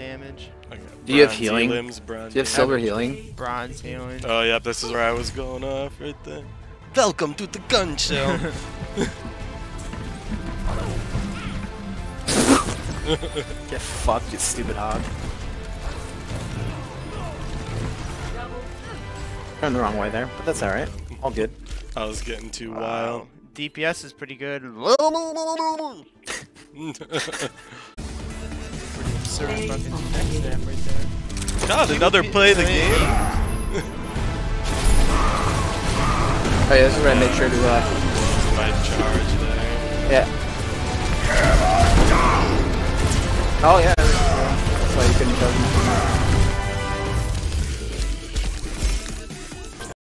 damage. Okay. Do you have healing? Limbs, Do you have silver healing? Bronze healing. Oh, yeah, this is where I was going off right there. Welcome to the gun show. Get fucked, you stupid hog. Turned the wrong way there, but that's alright. All good. I was getting too Wow. DPS is pretty good. wild. Pretty absurd fucking backstab right there. God, another play of the game. Oh yeah, this is where I make sure to, uh, My charge there. yeah. Oh yeah, that's why you couldn't charge me.